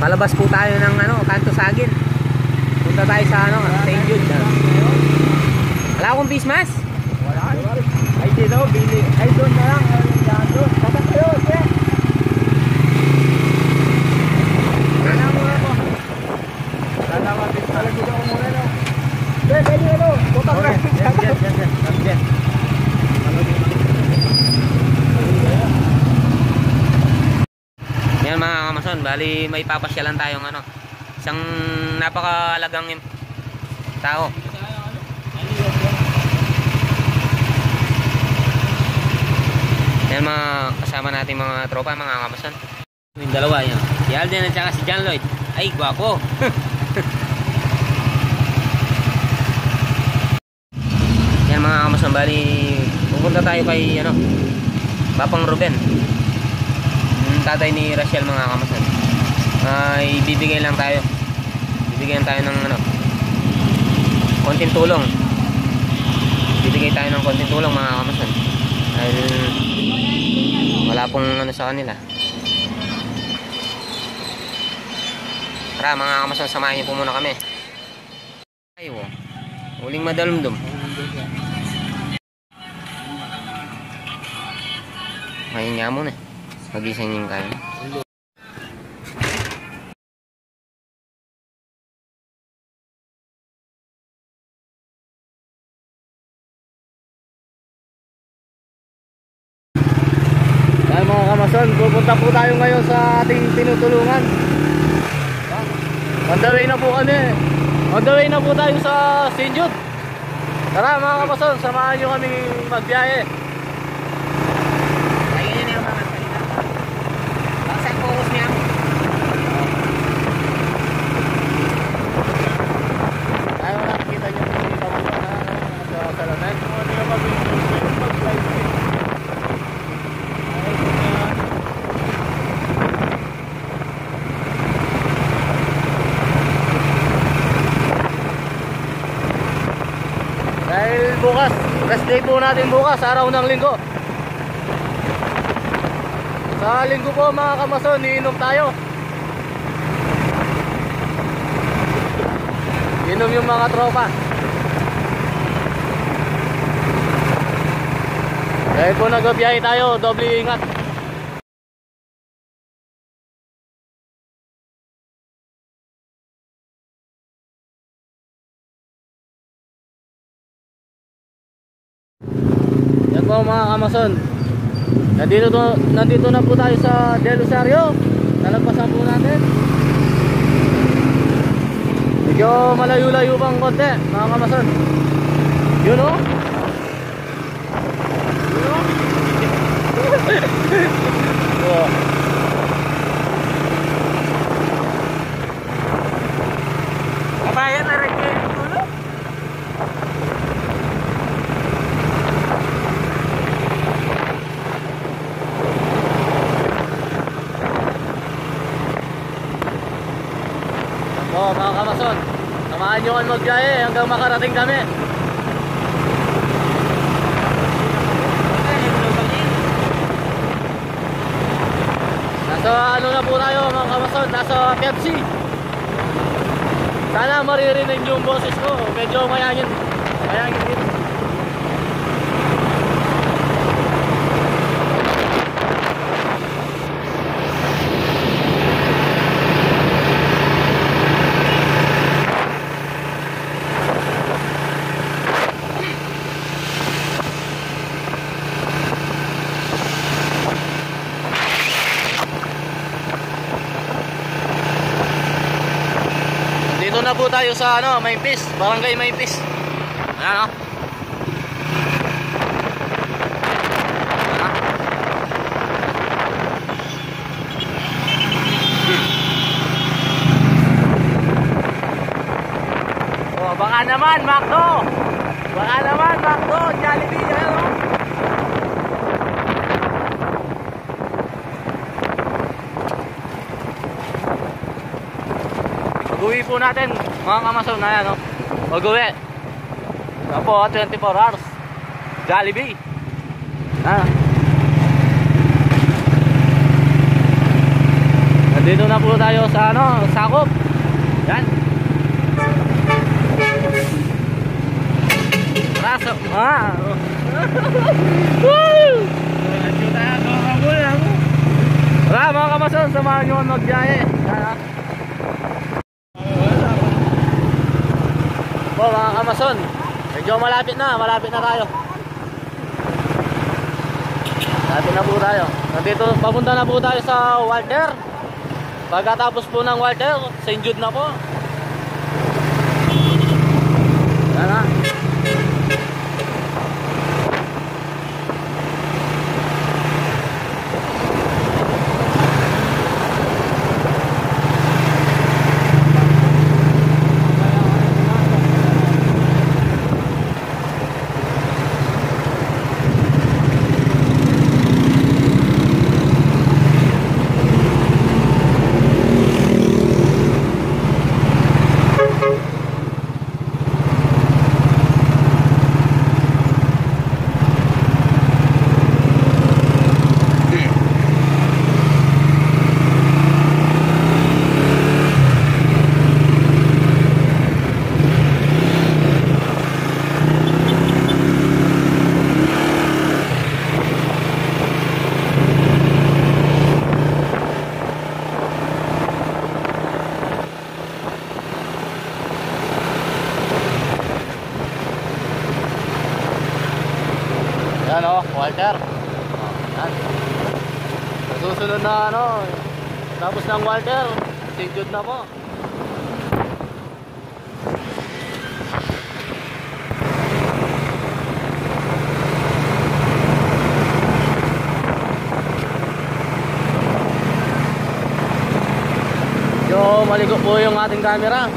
Lalabas po tayo ng ano, Kanto Sagin. Punta tayo sa ano, St. Jude. Wala akong bismas. Wala ka. Ay, dito, bili. Ay, doon na lang. Ay, doon. Tata kayo, dito pala dito ko muna, no? Eh, pwede ano? Butang na. Yes, yes, yes, yes. Kami dyan. Yan mga kamason, bali may papasyalan tayong ano. Isang napakalagang tao. Yan mga kasama natin mga tropa, mga kamason. Yung dalawa yan. Si Alden at si John Lloyd. Ay, gwapo. yan mga kamason, bali pupunta tayo kay ano, Papang Ruben. Tatay ni Rachel mga kamasan. Ay bibigay lang tayo. Bibigyan tayo ng ano, konting tulong. Bibigay tayo ng konting tulong mga kamasan. Dahil wala pong ano sa kanila. Tara mga kamasan, samahan niyo po muna kami. Ay, wow. Huling madalumdum. Ngayon nga muna. Magising yung kain. Dahil mga kamason, pupunta po tayo ngayon sa ating tinutulungan. On the way na po kami. On the way na po tayo sa St. Jude. Tara mga kamason, samahan nyo kami magbiyahe. Ayun yun yung mga salita. Bakit focus niya? Ayaw na nakikita nyo kung hindi kami na sa salamin. Hindi ka mag-flight Dahil bukas, rest day po natin bukas, araw ng linggo. Sa linggo po mga kamason, iinom tayo. Inom yung mga tropa. Dahil po nagbiyahe tayo, doble ingat. Mga kamason. Nandito, to, nandito na po tayo sa Del Rosario. Nalagpasan po natin. Medyo malayo-layo pang konti, mga kamason. Yun o. Yun o. Oh. Kabayan na rin Oo, mga kamason. Samahan nyo kan magbiyahe hanggang makarating kami. Nasa ano na po tayo mga kamason, nasa Pepsi. Sana maririnig yung boses ko. Medyo mayangin. Mayangin dito. Dito na po tayo sa ano, Maypis, Barangay Maypis. Ayan o. Oh, baka naman, Macdo! Baka naman, Macdo! Jollibee, ayan o. Pag-uwi po natin, mga kamason na yan, no? Pag-uwi. Yan po, 24 hours. Jollibee. Ah. Nandito na po tayo sa ano, sakop. Yan. Raso. Ah. Woo! Tara mga kamason, samahan nyo ang magbiyahe. Yan ha. Po mga kamason, medyo malapit na, malapit na tayo. Malapit na po tayo. Nandito, papunta na po tayo sa Walter. Pagkatapos po ng Walter, St. Jude na po. Yan ha. Yan Walter. Oh, yan. Susunod na ano, tapos ng Walter, St. Na po. Yo, maligo po yung ating camera.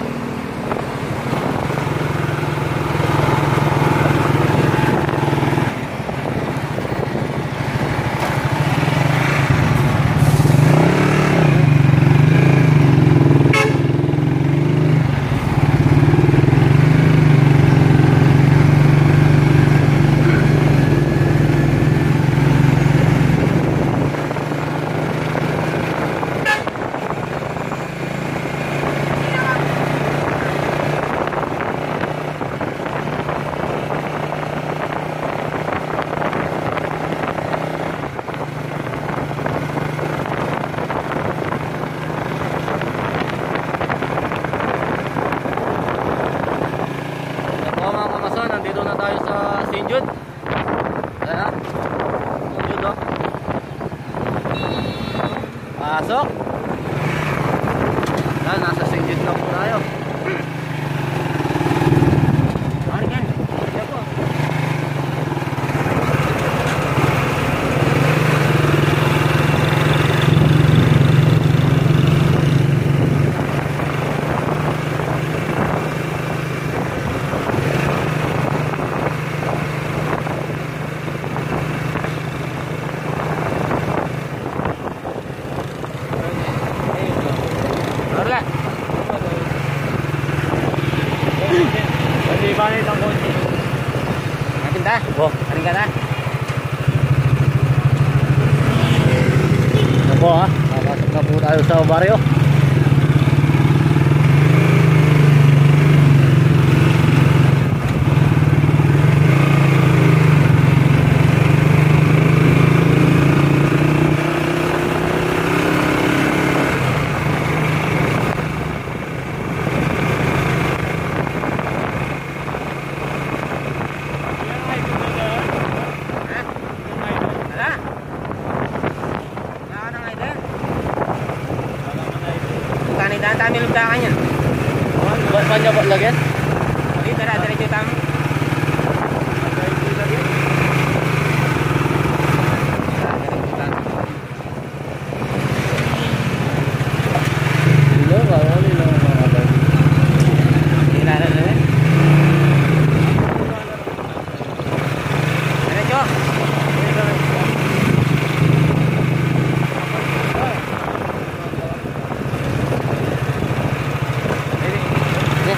Ito mga kamason, nandito na tayo sa St. Jude. Ayan na. St. Jude oh. Pasok. Ayan, nasa St. Jude na po tayo. Marikan. Ayan po. Wala. Hindi ba nito ang konti? Natin ta. Oh, Aring ka ta. Ito po ha. Na po tayo sa baryo. Wala. Wala ka nang idea. Kanita, dami lugdakan yan. Ba- Ba niya ba lagyan? Okay, tara, diretso tamo. Hindi ba? Wala lang mga bag. Kilala na rin. Diretso. Sige.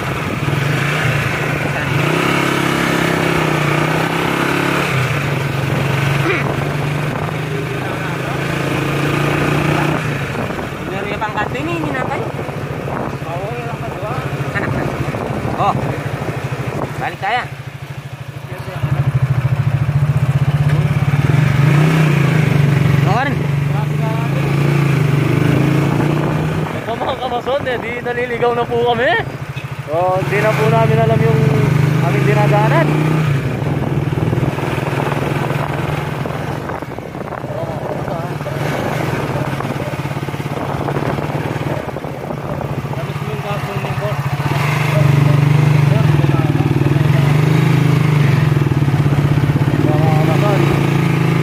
Oh. Balik tayo. Rin. Ito mga kamason, eh, di naliligaw na po kami. So, hindi na po namin alam yung aming dinadaanan.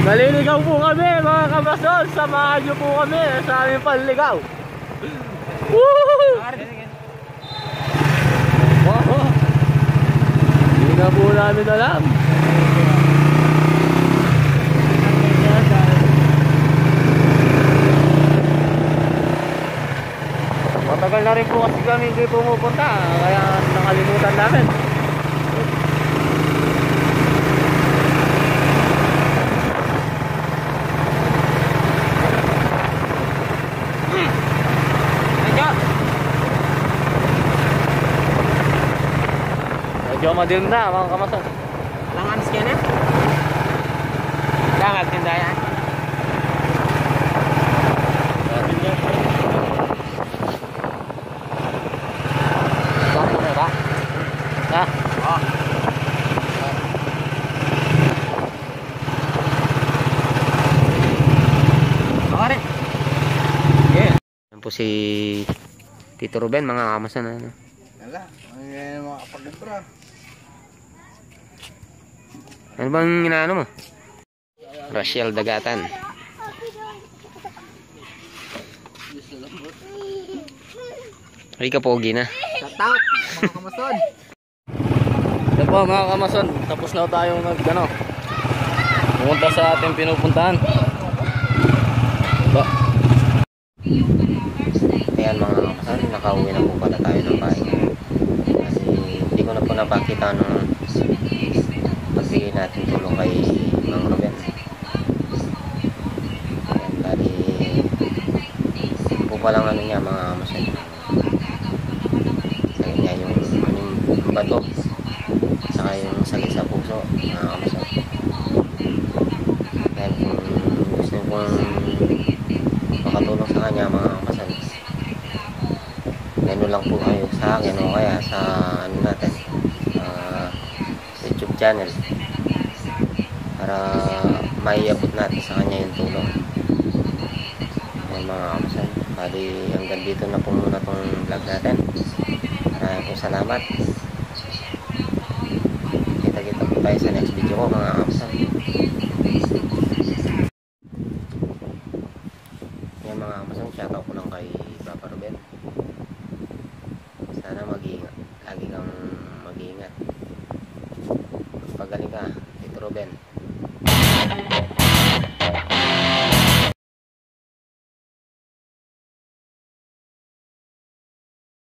Naliligaw po kami mga kabason. Samahan niyo po kami sa aming panligaw. Woo! Wow! Hindi na po namin alam. Matagal na rin po kasi kami hindi pumupunta. Kaya nakalimutan namin. Medyo. Medyo madilim na mga kamason. Walang anis ka na. Kaya magtinda yan. Bakit na ba? Ha? Oh. Oo rin. Yeah. Yan po si Tito Ruben, mga kamasan. Ano? Wala, ay mga kapag-ibra. Ano bang inaano mo? Rachel Dagatan. Ay ka pogi na. Shout out, mga kamason. Ito po mga kamason, tapos na tayo nag ano, pumunta sa ating pinupuntahan. Ba, Ayan mga kamasan, nakauwi na po pala tayo ng bahay. Kasi hindi ko na po napakita nung pagbigay natin tulong kay Mang Ruben. Ayan, bali po palang ano niya mga kamasan. Sabi niya yung, yung bato saka yung sakit sa puso mga kamasan. Ayan, kung gusto kong makatulong sa kanya mga kamasan ano lang po kayo sa akin o kaya sa ano natin channel para maiabot natin sa kanya yung tulong. Yung mga kamasan bali hanggang dito na po muna tong vlog natin. Maraming po salamat. Kita kita po tayo sa next video ko mga kamasan